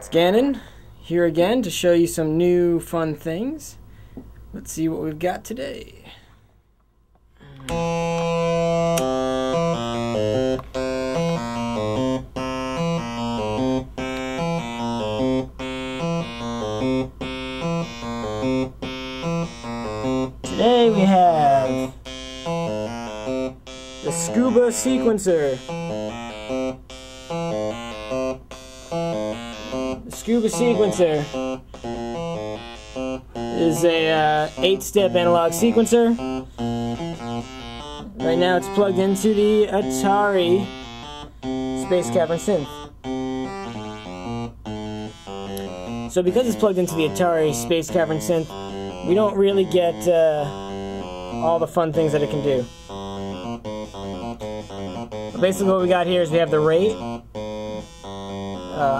Scanning here again to show you some new fun things. Let's see what we've got. Today Sequencer. The Scuba Sequencer is a uh, eight-step analog sequencer. Right now it's plugged into the Atari Space Cavern synth. So because it's plugged into the Atari Space Cavern synth, we don't really get uh, all the fun things that it can do. Basically what we got here is we have the rate uh,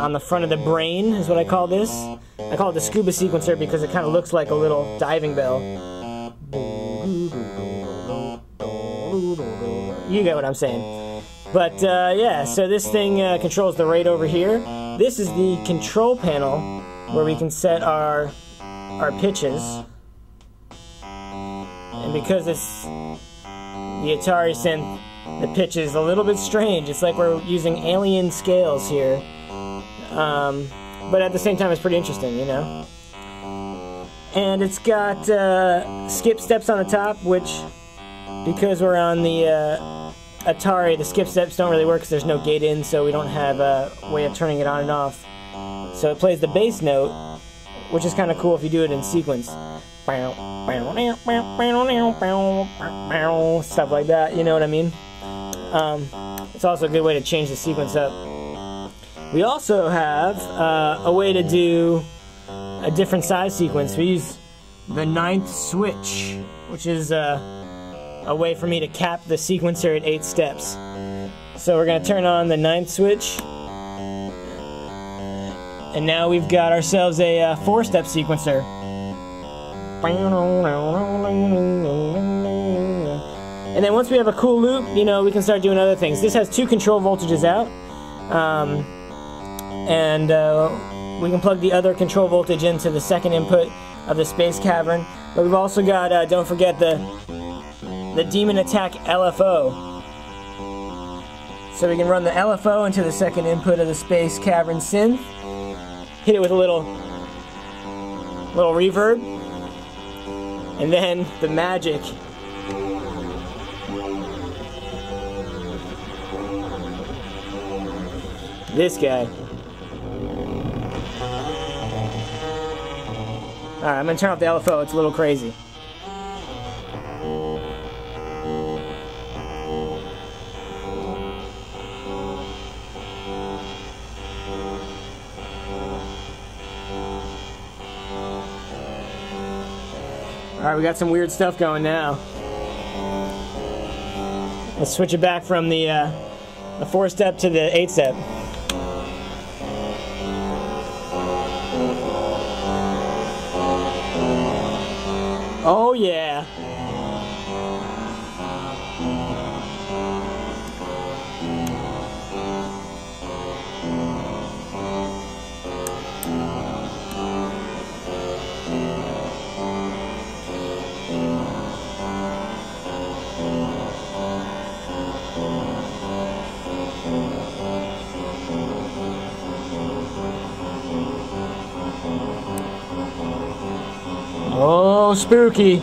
on the front of the brain is what I call this. I call it the scuba sequencer because it kind of looks like a little diving bell. You get what I'm saying. But uh, yeah, so this thing uh, controls the rate over here. This is the control panel where we can set our our pitches. And because it's the Atari synth, the pitch is a little bit strange. It's like we're using alien scales here. Um, but at the same time, it's pretty interesting, you know? And it's got uh, skip steps on the top, which, because we're on the uh, Atari, the skip steps don't really work because there's no gate in, so we don't have a way of turning it on and off. So it plays the bass note, which is kind of cool if you do it in sequence. Stuff like that, you know what I mean? Um, it's also a good way to change the sequence up. We also have uh, a way to do a different size sequence. We use the ninth switch, which is uh, a way for me to cap the sequencer at eight steps. So we're going to turn on the ninth switch. And now we've got ourselves a uh, four-step sequencer. And then once we have a cool loop, you know, we can start doing other things. This has two control voltages out. Um, and uh, we can plug the other control voltage into the second input of the space cavern. But we've also got, uh, don't forget, the, the Demon Attack LFO. So we can run the LFO into the second input of the space cavern synth, hit it with a little, little reverb, and then the magic this guy. Alright, I'm gonna turn off the LFO, it's a little crazy. Alright, we got some weird stuff going now. Let's switch it back from the, uh, the four step to the eight step. Oh yeah. Spooky.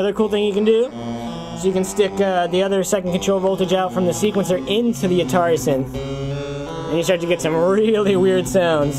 Another cool thing you can do is you can stick uh, the other second control voltage out from the sequencer into the Atari synth. And you start to get some really weird sounds.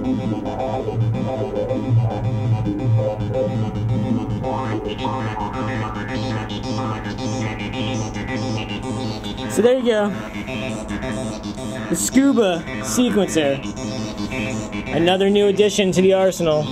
So there you go. The Scuba Sequencer. Another new addition to the arsenal.